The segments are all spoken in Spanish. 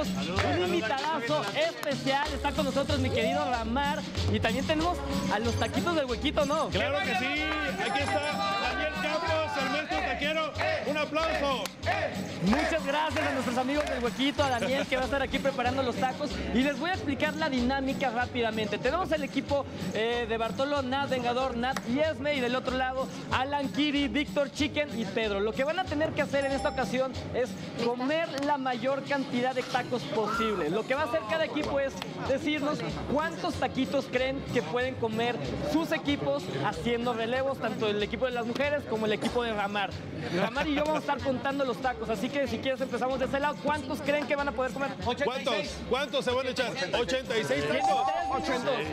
un invitadazo especial. Está con nosotros mi querido Ramar. Y también tenemos a los taquitos del huequito, ¿no? Claro que sí. Aquí está Daniel Campos, el maestro taquero. Un aplauso. Muchas gracias a nuestros amigos del huequito, a Daniel que va a estar aquí preparando los tacos. Y les voy a explicar la dinámica rápidamente. Tenemos el equipo eh, de Bartolo, Nat, Vengador, Nat y Esme. Y del otro lado, Alan, Kiri, Víctor, Chicken y Pedro. Lo que van a tener que hacer en esta ocasión es comer la mayor cantidad de tacos posible. Lo que va a hacer cada equipo es decirnos cuántos taquitos creen que pueden comer sus equipos haciendo relevos, tanto el equipo de las mujeres como el equipo de Ramar. Ramar y yo vamos a estar contando los tacos, así que si quieres empezamos de ese lado. ¿Cuántos creen que van a poder comer? ¿Cuántos? ¿Cuántos se van a echar? 86 tacos.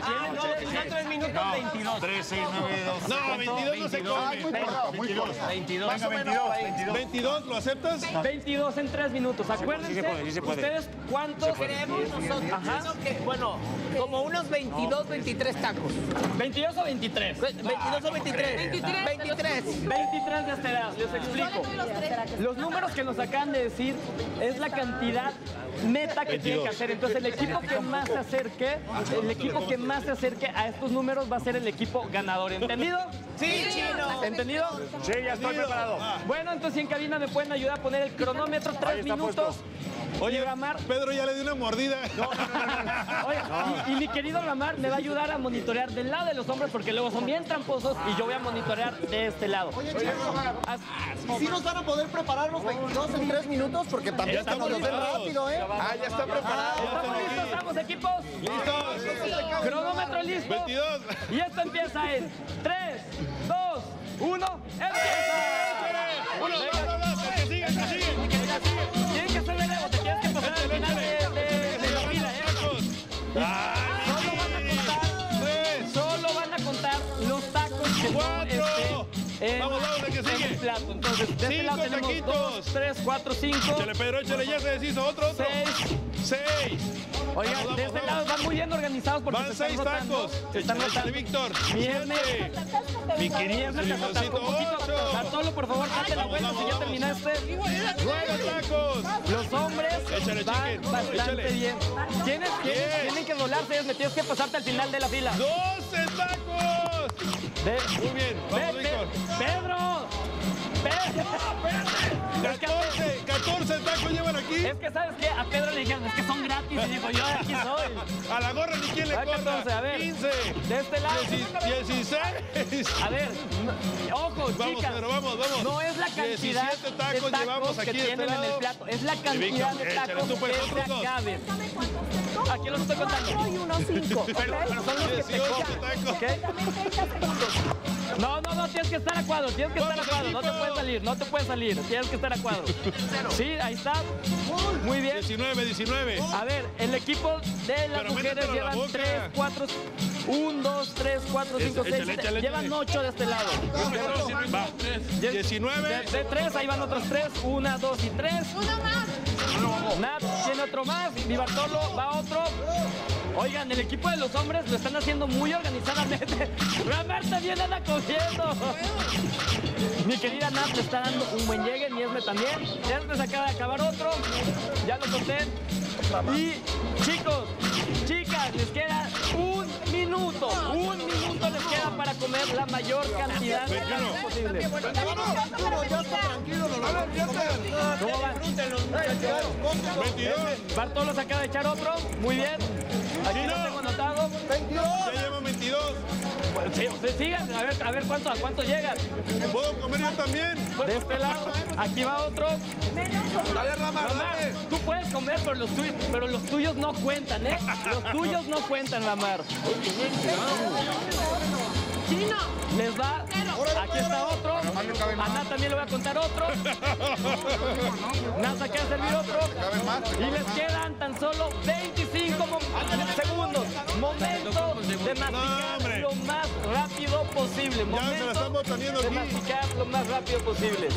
Ah, no, minutos 22. 3, 6, 9, 2. No, 22 no se come. 22. 22. Venga, 22. 22. 22, ¿lo aceptas? 22 en 3 minutos. Acuérdense, ustedes cuántos... Creemos nosotros Ajá. bueno, como unos 22, 23 tacos. 22 o 23. 22 o 23. 23. 23. 23 de este lado, les explico. Los números que nos acaban de decir es la cantidad meta que tienen que hacer. Entonces el equipo que más se acerque, el equipo que más se acerque a estos números va a ser el equipo ganador. ¿Entendido? Sí, chino. ¿Entendido? Sí, ya estoy preparado. Bueno, entonces en cabina me pueden ayudar a poner el cronómetro, tres minutos. Oye, Y Ramar, Pedro ya le dio una mordida. oye, y, y mi querido Ramar me va a ayudar a monitorear del lado de los hombres porque luego son bien tramposos y yo voy a monitorear de este lado. As- ¿Sí nos van a poder preparar los 22 en 3 minutos? Porque también Ya estamos listos. rápido, ¿eh? Ah, ya está preparado. ¿Estamos listos? ¿Estamos equipos? ¿Listos? Cronómetro listo. 22. Y esto empieza en 3, 2, 1, empieza. Entonces, de este Cinco lado tenemos taquitos. 2, 3, 4, 5, Échale, Pedro, échale, ya se deshizo. Otro, otro. 6. Seis. Oigan, Vamos, de este vamos. lado van muy bien organizados porque Van se están seis rotando. tacos. Se están Échale, échale, rotando. Víctor. Viene. Mi querido poquito. Ocho. Bartolo, por favor, date la vuelta si ya terminaste. Nueve tacos. Los hombres Échale, van bastante échale. bien. Tienes, tienen que rolarse, me tienes que pasarte al final de la fila. ¡Doce tacos! Ve, Muy bien, vamos, 14, 14 tacos llevan aquí. es que, ¿sabes qué? A Pedro le dijeron, es que son gratis. Y dijo, yo de aquí soy. A la gorra ni quien le corra. 14, a ver. 15. De este lado. 16. A ver, ojo, Vamos, chicas. Pedro, vamos, vamos. No es la cantidad 17 tacos de llevamos tacos aquí que este tienen en el plato. Es la cantidad de tacos tú, pues, que dos. acaben. Aquí los estoy contando. y unos 5. Pero, pero son los que te 18 comen. tacos. No, no, no, tienes que estar a cuadro, tienes que estar a cuadro, no te puedes salir, no te puedes salir, tienes que estar a cuadro. Sí, ahí está. Muy bien. 19, 19. A ver, el equipo de las Pero mujeres la llevan boca. 3, 4, 1, 2, 3, 4, 5, Échale, 6, échale, llevan échale. 8 de este lado. Va. 19. De, de 3, ahí van otros 3, 1, 2 y 3. Uno más. Nat tiene otro más, mi Bartolo va otro. Oigan, el equipo de los hombres lo están haciendo muy organizadamente. Ramar también anda cogiendo. Mi querida Nat le está dando un buen llegue, mi Esme también. Esme se acaba de acabar otro. Ya lo conté. Y chicos, chicas, les queda un minuto. Un minuto les queda para comer la mayor cantidad de posible. Arturo, ya está tranquilo, nos lo vamos a comer. ¿Cómo van? 22. Bartolo se acaba de echar otro. Muy bien. Aquí no. tengo anotado. 22. Ya llevan 22. Sí, ustedes sigan, a ver, a ver cuánto, a cuánto llegan. ¿Puedo comer yo también? De este lado, aquí va otro. Dale, Rama, Lamar, tú puedes comer, pero los, tuyos, pero los tuyos no cuentan, ¿eh? Los tuyos no cuentan, Lamar. Chino. Les va. Aquí está otro. A Nat también le voy a contar otro. Acaba de servir otro. Y les quedan tan solo 25 mo- segundos. Momento de masticar lo más rápido posible. Momento de masticar lo más rápido posible.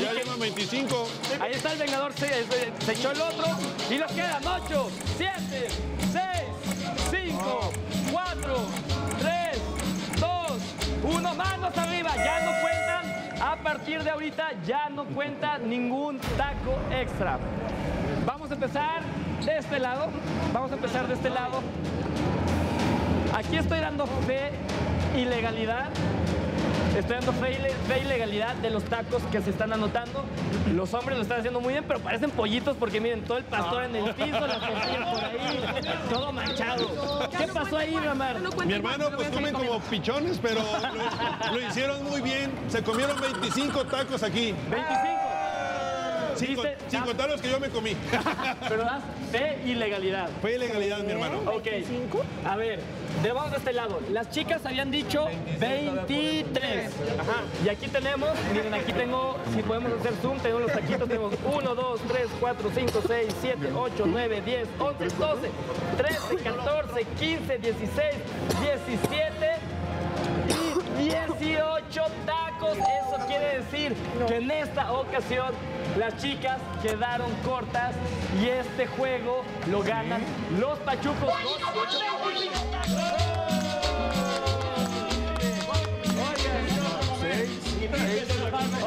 Ya llevan 25. Ahí está el Vengador, se, se- se echó el otro. Y nos quedan 8, 7, 6, 5, 4, 3, 2, 1. Manos arriba, ya no cuentan. A partir de ahorita ya no cuenta ningún taco extra. Vamos a empezar de este lado. Vamos a empezar de este lado. Aquí estoy dando fe y legalidad. Estoy dando fe fe y legalidad de los tacos que se están anotando. Los hombres lo están haciendo muy bien, pero parecen pollitos porque miren, todo el pastor en el piso, las tortillas por ahí, todo manchado. ¿Qué pasó ahí, Ramar? Mi hermano pues comen como pichones, pero lo, lo hicieron muy bien. Se comieron 25 tacos aquí. 25. Sin, con- sin contar los que yo me comí. Pero das fe y legalidad. Fue ilegalidad, mi hermano. Ok. A ver, de vamos de este lado. Las chicas habían dicho 23. Ajá. Y aquí tenemos, miren, aquí tengo, si podemos hacer zoom, tenemos los taquitos, tenemos 1, 2, 3, 4, 5, 6, 7, 8, 9, 10, 11, 12, 13, 14, 15, 16, 17 Que en esta ocasión las chicas quedaron cortas y este juego lo ganan los pachucos.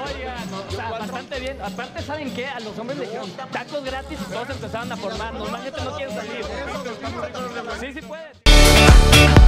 Oigan, o sea, bastante bien. Aparte, ¿saben qué? A los hombres les dijeron tacos gratis y todos empezaron a formar. Normalmente no quieren salir. Sí, sí pueden.